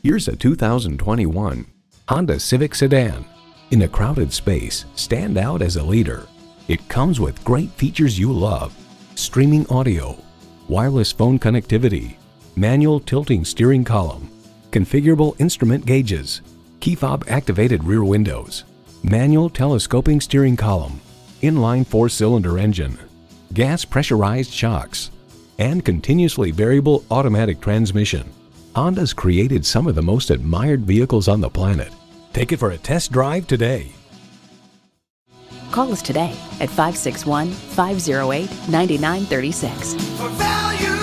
Here's a 2021 Honda Civic Sedan. In a crowded space, stand out as a leader. It comes with great features you love. Streaming audio, wireless phone connectivity, manual tilting steering column, configurable instrument gauges, key fob activated rear windows, manual telescoping steering column, inline four-cylinder engine, gas pressurized shocks, and continuously variable automatic transmission. Honda's created some of the most admired vehicles on the planet. Take it for a test drive today. Call us today at 561 508 9936.